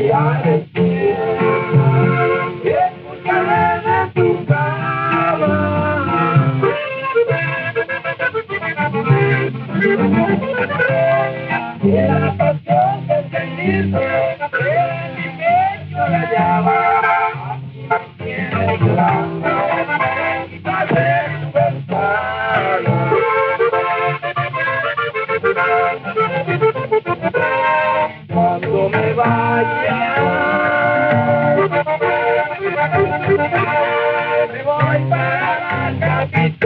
Yeah. Divine Paracapit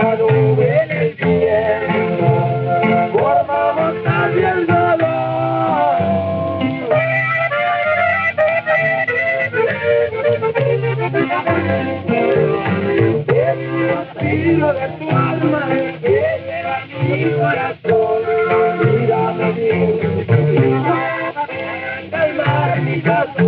cuando huele el bien, formamos casi el dolor. Es un respiro de tu alma que lleva mi corazón, mírame bien, calmar mi corazón.